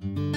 you